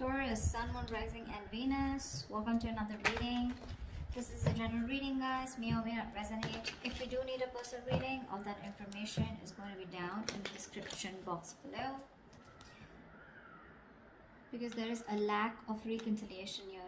Taurus, Sun, Moon, Rising, and Venus. Welcome to another reading. This is a general reading, guys. May or may not resonate. If you do need a personal reading, all that information is going to be down in the description box below. Because there is a lack of reconciliation here.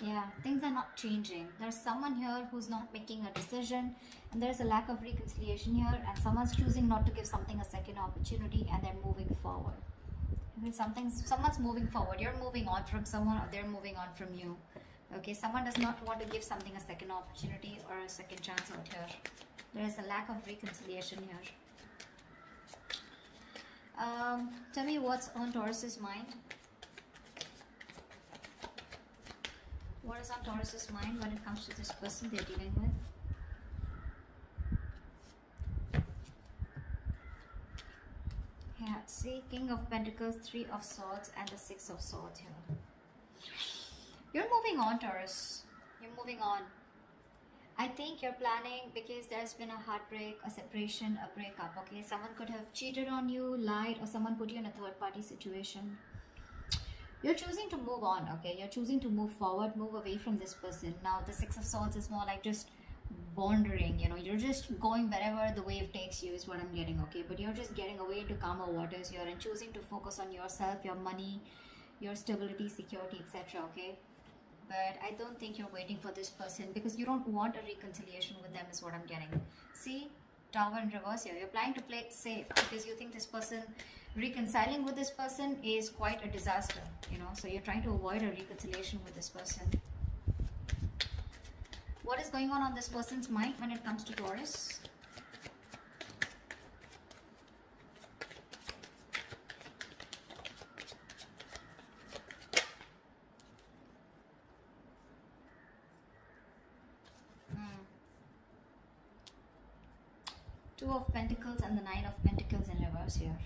Yeah, things are not changing. There's someone here who's not making a decision, and there's a lack of reconciliation here, and someone's choosing not to give something a second opportunity, and they're moving forward. If something, someone's moving forward. You're moving on from someone, or they're moving on from you. Okay, someone does not want to give something a second opportunity or a second chance out here. There is a lack of reconciliation here. Um, tell me what's on Taurus's mind. What is on Taurus's mind when it comes to this person they're dealing with? Yeah, see, King of Pentacles, Three of Swords, and the Six of Swords here. You're moving on, Taurus. You're moving on. I think you're planning because there's been a heartbreak, a separation, a breakup, okay? Someone could have cheated on you, lied, or someone put you in a third party situation you're choosing to move on okay you're choosing to move forward move away from this person now the six of swords is more like just wandering you know you're just going wherever the wave takes you is what i'm getting okay? But you're just getting away to calmer waters here and choosing to focus on yourself your money your stability security etc okay? But i don't think you're waiting for this person because you don't want a reconciliation with them is what i'm getting. See? Tower in reverse here. You're planning to play safe because you think this person reconciling with this person is quite a disaster you know? So you're trying to avoid a reconciliation with this person what is going on on this person's mind when it comes to Taurus hmm. Two of Pentacles and the Nine of Pentacles in reverse here.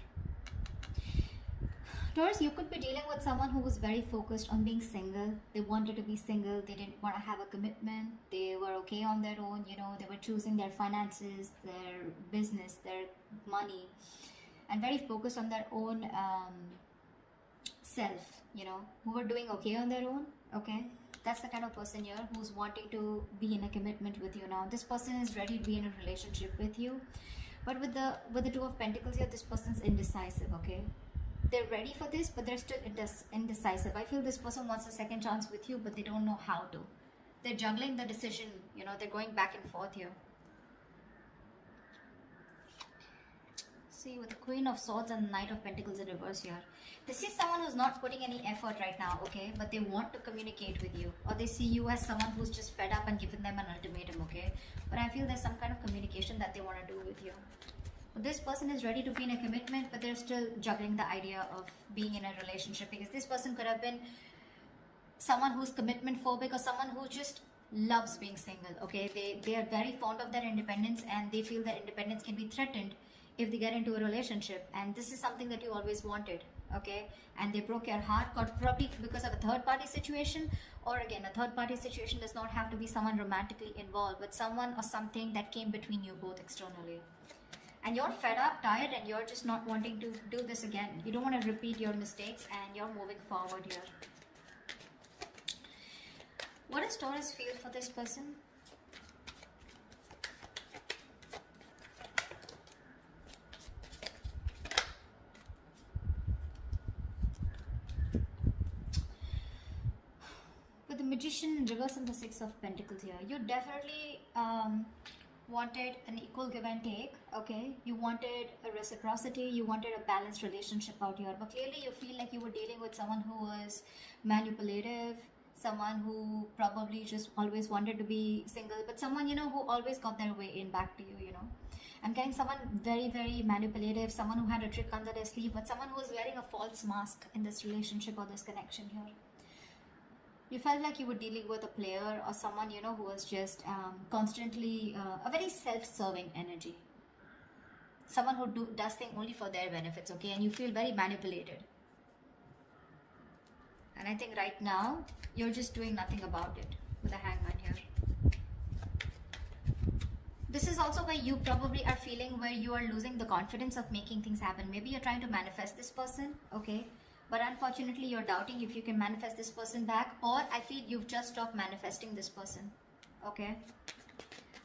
Taurus, you could be dealing with someone who was very focused on being single. They wanted to be single. They didn't want to have a commitment. They were okay on their own. You know, they were choosing their finances, their business, their money, and very focused on their own um, self. You know, who were doing okay on their own. Okay, that's the kind of person here who's wanting to be in a commitment with you now. This person is ready to be in a relationship with you, but with the with the two of Pentacles here, this person's indecisive. Okay, they're ready for this but they're still indecisive. I feel this person wants a second chance with you but they don't know how to. They're juggling the decision you know they're going back and forth here. See with the queen of swords and knight of pentacles in reverse here this is someone who's not putting any effort right now okay but they want to communicate with you or they see you as someone who's just fed up and given them an ultimatum okay? But i feel there's some kind of communication that they want to do with you this person is ready to be in a commitment but they're still juggling the idea of being in a relationship. Because this person could have been someone who's commitment phobic or someone who just loves being single okay? They they are very fond of their independence and they feel that independence can be threatened if they get into a relationship. And this is something that you always wanted okay? And they broke your heart probably because of a third party situation. Or again a third party situation does not have to be someone romantically involved but someone or something that came between you both externally and you're fed up, tired, and you're just not wanting to do this again. You don't want to repeat your mistakes and you're moving forward here. What does Taurus feel for this person? With the Magician reverse and the Six of Pentacles here, you definitely um, wanted an equal give and take okay? You wanted a reciprocity you wanted a balanced relationship out here. But clearly you feel like you were dealing with someone who was manipulative someone who probably just always wanted to be single but someone you know who always got their way in back to you you know? I'm getting someone very very manipulative someone who had a trick under their sleeve but someone who was wearing a false mask in this relationship or this connection here you felt like you were dealing with a player or someone you know who was just um, constantly uh, a very self-serving energy. Someone who do, does things only for their benefits okay and you feel very manipulated. And i think right now you're just doing nothing about it with a hangman here. This is also where you probably are feeling where you are losing the confidence of making things happen. Maybe you're trying to manifest this person okay but unfortunately you're doubting if you can manifest this person back or i feel you've just stopped manifesting this person. Okay.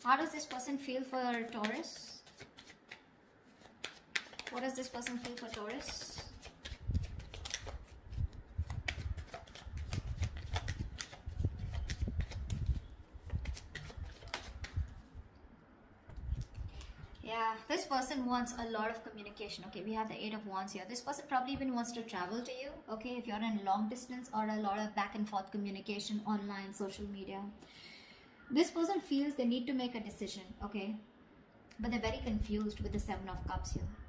How does this person feel for taurus? What does this person feel for taurus yeah this person wants a lot of communication. Okay we have the eight of wands here. This person probably even wants to travel to you. Okay if you're in long distance or a lot of back and forth communication online social media. This person feels they need to make a decision. Okay but they're very confused with the seven of cups here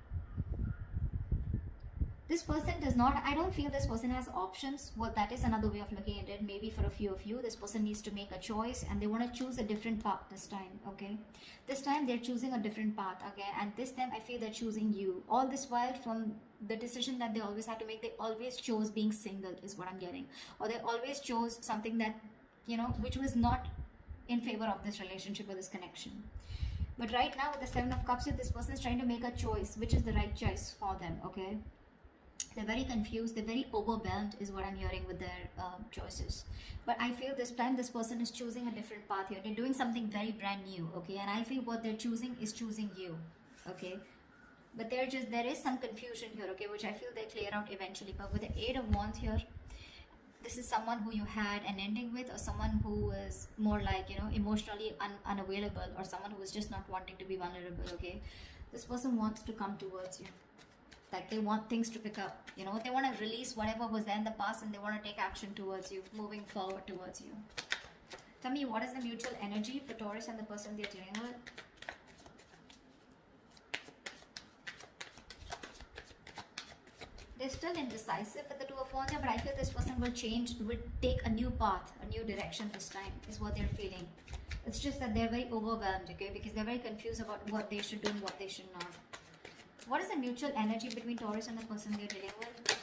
this person does not i don't feel this person has options. Well that is another way of looking at it. Maybe for a few of you this person needs to make a choice and they want to choose a different path this time okay? This time they're choosing a different path okay? And this time i feel they're choosing you. All this while from the decision that they always had to make they always chose being single is what i'm getting. Or they always chose something that you know which was not in favor of this relationship or this connection. But right now with the seven of cups this person is trying to make a choice which is the right choice for them okay they're very confused. They're very overwhelmed is what i'm hearing with their um, choices. But i feel this time this person is choosing a different path here. They're doing something very brand new okay? And i feel what they're choosing is choosing you okay? But there just there is some confusion here okay? Which i feel they clear out eventually. But with the eight of wands here this is someone who you had an ending with or someone who is more like you know emotionally un unavailable or someone who is just not wanting to be vulnerable okay? This person wants to come towards you like they want things to pick up you know? They want to release whatever was there in the past and they want to take action towards you moving forward towards you. Tell me what is the mutual energy for taurus and the person they're dealing with? They're still indecisive with the two of wands but i feel this person will change will take a new path a new direction this time is what they're feeling. It's just that they're very overwhelmed okay? Because they're very confused about what they should do and what they should not what is the mutual energy between Taurus and the person they're dealing with?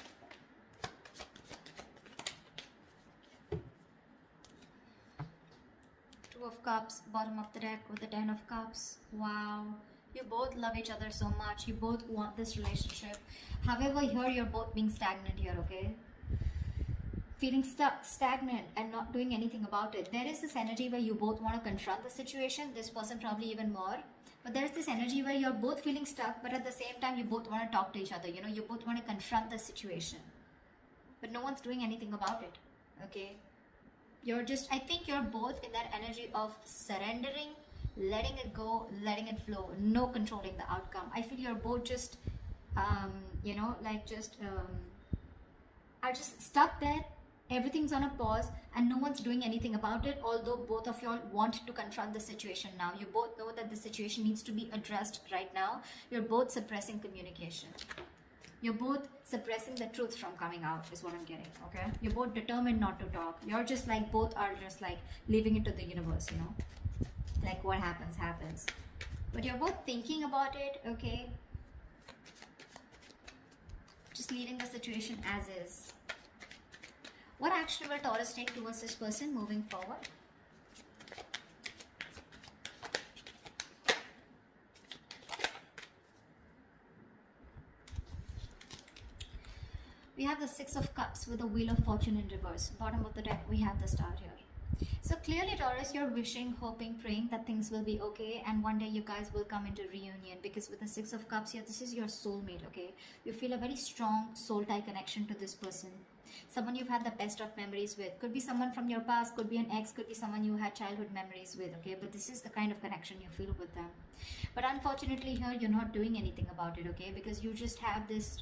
Two of Cups, bottom of the deck with the Ten of Cups. Wow. You both love each other so much. You both want this relationship. However, here you're both being stagnant here, okay? Feeling stuck, stagnant and not doing anything about it. There is this energy where you both want to confront the situation. This person probably even more. But there's this energy where you're both feeling stuck but at the same time you both want to talk to each other. You know you both want to confront the situation. But no one's doing anything about it okay? You're just i think you're both in that energy of surrendering letting it go letting it flow no controlling the outcome. I feel you're both just um you know like just um are just stuck there everything's on a pause and no one's doing anything about it although both of y'all want to confront the situation now. You both know that the situation needs to be addressed right now. You're both suppressing communication. You're both suppressing the truth from coming out is what i'm getting okay? You're both determined not to talk. You're just like both are just like leaving it to the universe you know? Like what happens happens. But you're both thinking about it okay? Just leaving the situation as is what action will Taurus take towards this person moving forward? We have the Six of Cups with the Wheel of Fortune in reverse. Bottom of the deck, we have the Star here. So clearly, Taurus, you're wishing, hoping, praying that things will be okay and one day you guys will come into reunion because with the Six of Cups here, this is your soulmate, okay? You feel a very strong soul tie connection to this person. Someone you've had the best of memories with. Could be someone from your past could be an ex could be someone you had childhood memories with okay? But this is the kind of connection you feel with them. But unfortunately here you're not doing anything about it okay? Because you just have this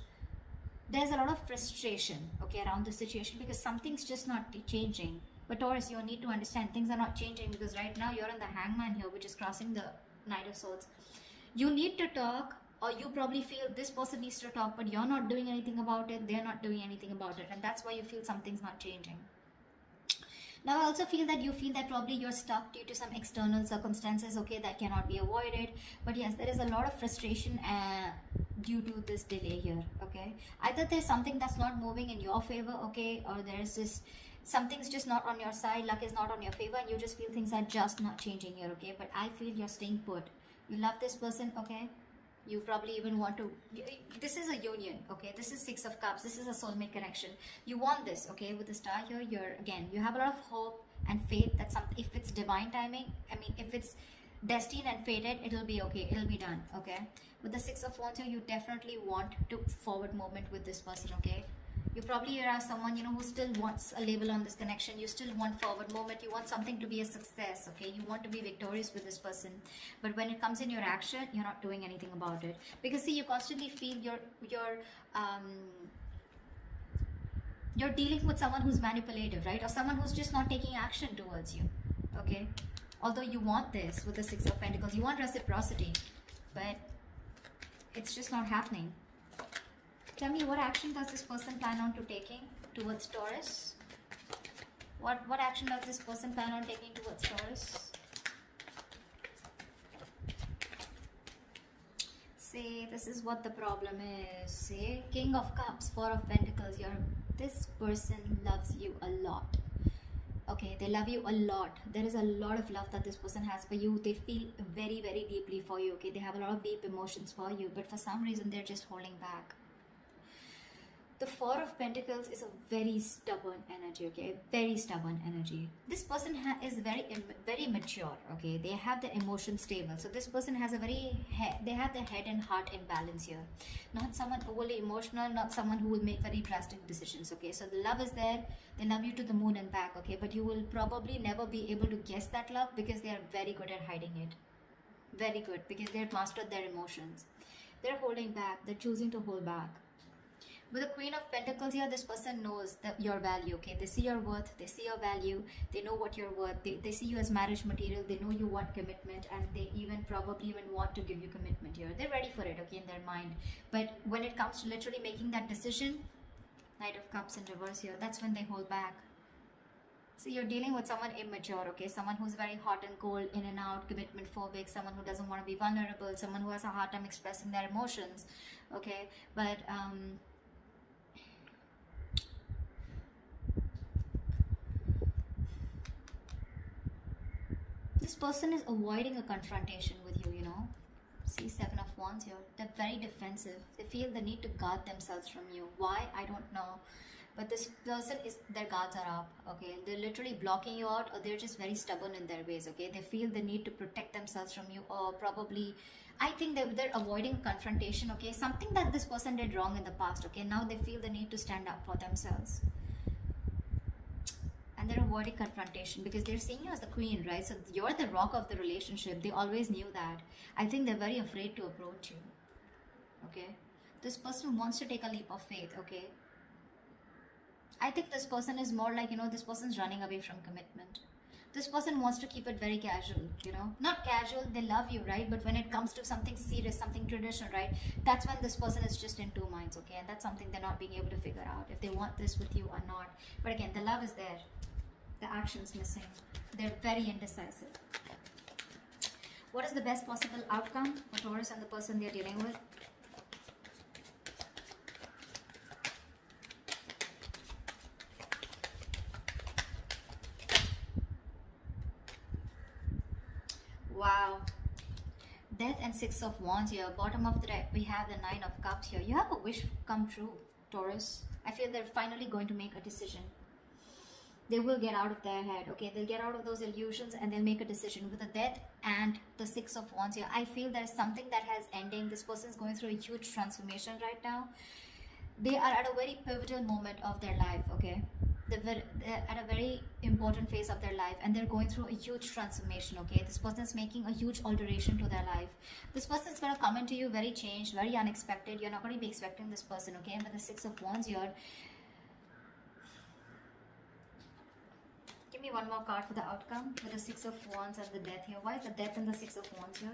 there's a lot of frustration okay around the situation because something's just not changing but Taurus you need to understand things are not changing because right now you're in the hangman here which is crossing the knight of swords. You need to talk or you probably feel this person needs to talk but you're not doing anything about it they're not doing anything about it and that's why you feel something's not changing. Now i also feel that you feel that probably you're stuck due to some external circumstances okay that cannot be avoided. But yes there is a lot of frustration uh, due to this delay here okay? Either there's something that's not moving in your favor okay or there's this something's just not on your side luck is not on your favor and you just feel things are just not changing here okay? But i feel you're staying put. You love this person okay? You probably even want to this is a union okay? This is six of cups. This is a soulmate connection. You want this okay? With the star here you're again you have a lot of hope and faith that some if it's divine timing i mean if it's destined and fated it'll be okay. It'll be done okay? With the six of wands here you definitely want to forward movement with this person okay you probably are someone you know who still wants a label on this connection. You still want forward moment. You want something to be a success okay? You want to be victorious with this person. But when it comes in your action you're not doing anything about it. Because see you constantly feel your your um you're dealing with someone who's manipulative right? Or someone who's just not taking action towards you okay? Although you want this with the six of pentacles you want reciprocity but it's just not happening Tell me what action does this person plan on to taking towards Taurus? What what action does this person plan on taking towards Taurus? See, this is what the problem is. See, King of Cups, Four of Pentacles. Your this person loves you a lot. Okay, they love you a lot. There is a lot of love that this person has for you. They feel very, very deeply for you. Okay, they have a lot of deep emotions for you, but for some reason they're just holding back the four of pentacles is a very stubborn energy okay? Very stubborn energy. This person is very very mature okay? They have the emotion stable. So this person has a very they have the head and heart in balance here. Not someone overly emotional not someone who will make very drastic decisions okay? So the love is there. They love you to the moon and back okay? But you will probably never be able to guess that love because they are very good at hiding it. Very good because they've mastered their emotions. They're holding back. They're choosing to hold back with the queen of pentacles here this person knows that your value okay they see your worth they see your value they know what you're worth they, they see you as marriage material they know you want commitment and they even probably even want to give you commitment here they're ready for it okay in their mind but when it comes to literally making that decision knight of cups in reverse here that's when they hold back so you're dealing with someone immature, okay? Someone who's very hot and cold, in and out, commitment phobic, someone who doesn't want to be vulnerable, someone who has a hard time expressing their emotions, okay? But um, this person is avoiding a confrontation with you, you know. See, Seven of Wands here. They're very defensive. They feel the need to guard themselves from you. Why? I don't know. But this person is, their guards are up, okay? They're literally blocking you out or they're just very stubborn in their ways, okay? They feel the need to protect themselves from you or probably, I think they're, they're avoiding confrontation, okay? Something that this person did wrong in the past, okay? Now they feel the need to stand up for themselves and they're avoiding confrontation because they're seeing you as the queen, right? So you're the rock of the relationship. They always knew that. I think they're very afraid to approach you. Okay? This person wants to take a leap of faith, okay? I think this person is more like, you know, this person's running away from commitment. This person wants to keep it very casual, you know. Not casual, they love you, right? But when it comes to something serious, something traditional, right? That's when this person is just in two minds, okay? And that's something they're not being able to figure out if they want this with you or not. But again, the love is there the action's missing. They're very indecisive. What is the best possible outcome for Taurus and the person they're dealing with? Wow. Death and Six of Wands here. Bottom of the deck, we have the Nine of Cups here. You have a wish come true, Taurus. I feel they're finally going to make a decision they will get out of their head okay? They'll get out of those illusions and they'll make a decision with the death and the six of wands here. I feel there's something that has ending. This person is going through a huge transformation right now. They are at a very pivotal moment of their life okay? They're, at a very important phase of their life and they're going through a huge transformation okay? This person is making a huge alteration to their life. This person is going to come into you very changed very unexpected. You're not going to be expecting this person okay? With the six of wands here me one more card for the outcome with the Six of Wands and the Death here. Why is the Death and the Six of Wands here?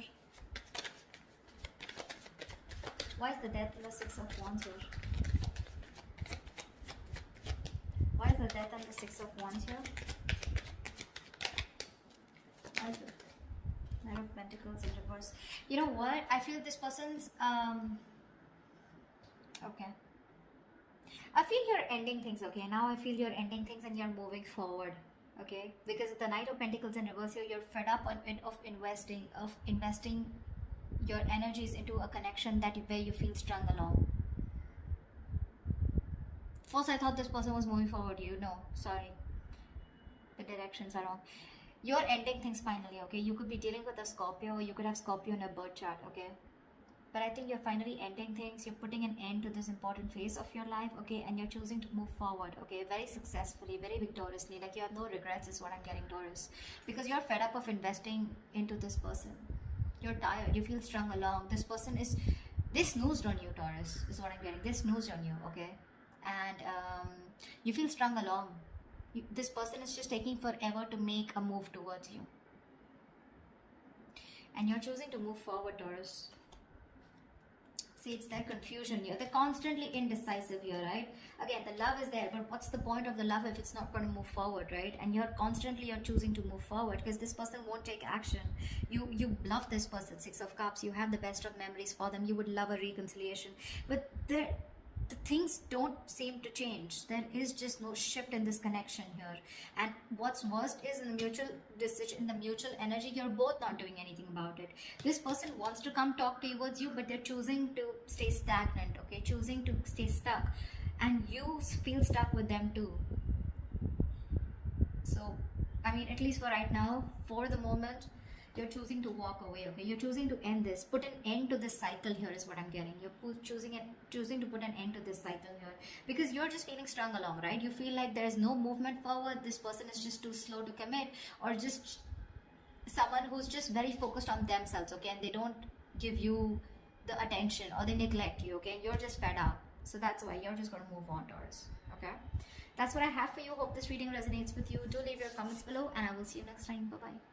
Why is the Death and the Six of Wands here? Why is the Death and the Six of Wands here? Knight of Pentacles in reverse? You know what? I feel this person's... um. Okay. I feel you're ending things, okay? Now I feel you're ending things and you're moving forward okay? Because the knight of pentacles in reverse here you're fed up on, of investing of investing your energies into a connection that where you feel strung along. First i thought this person was moving forward you know. Sorry. The directions are wrong. You're ending things finally okay? You could be dealing with a scorpio or you could have scorpio in a birth chart okay but i think you're finally ending things. You're putting an end to this important phase of your life okay? And you're choosing to move forward okay? Very successfully very victoriously. Like you have no regrets is what i'm getting taurus because you're fed up of investing into this person. You're tired. You feel strung along. This person is this snoozed on you taurus is what i'm getting. This snoozed on you okay? And um, you feel strung along. You, this person is just taking forever to make a move towards you. And you're choosing to move forward taurus see it's their confusion. Here they're constantly indecisive here right? Again the love is there but what's the point of the love if it's not going to move forward right? And you're constantly you're choosing to move forward because this person won't take action. You you love this person six of cups. You have the best of memories for them. You would love a reconciliation. But there the things don't seem to change. There is just no shift in this connection here. And what's worst is in the mutual decision, in the mutual energy, you're both not doing anything about it. This person wants to come talk towards you, but they're choosing to stay stagnant, okay? Choosing to stay stuck. And you feel stuck with them too. So, I mean, at least for right now, for the moment, you're choosing to walk away okay? You're choosing to end this. Put an end to this cycle here is what i'm getting. You're choosing it choosing to put an end to this cycle here. Because you're just feeling strung along right? You feel like there's no movement forward. This person is just too slow to commit or just someone who's just very focused on themselves okay? And they don't give you the attention or they neglect you okay? You're just fed up. So that's why you're just going to move on taurus okay? That's what i have for you. Hope this reading resonates with you. Do leave your comments below and i will see you next time. Bye bye